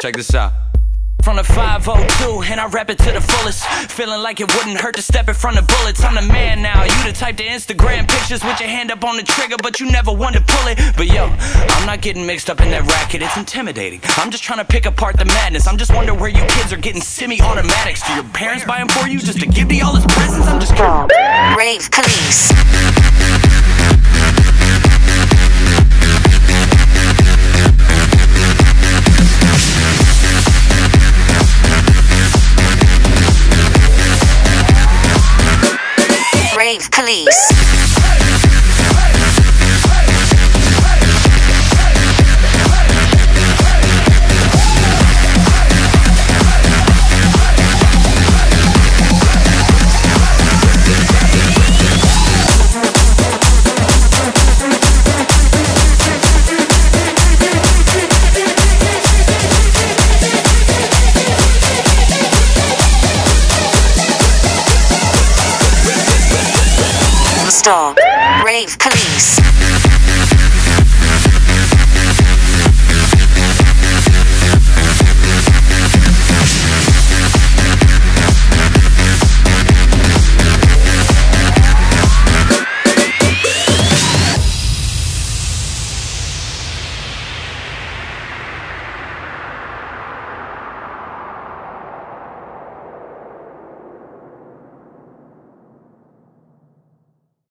Check this out. From the 502, and I rap it to the fullest. Feeling like it wouldn't hurt to step in front of bullets. I'm the man now. You the type to Instagram pictures with your hand up on the trigger, but you never want to pull it. But yo, I'm not getting mixed up in that racket. It's intimidating. I'm just trying to pick apart the madness. I'm just wondering where you kids are getting semi-automatics. Do your parents buy them for you just to give me all his presents? I'm just. Rave Police. Rave Police. stop Rave Police.